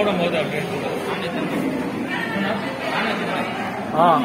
थोड़ा बहुत अपडेट हाँ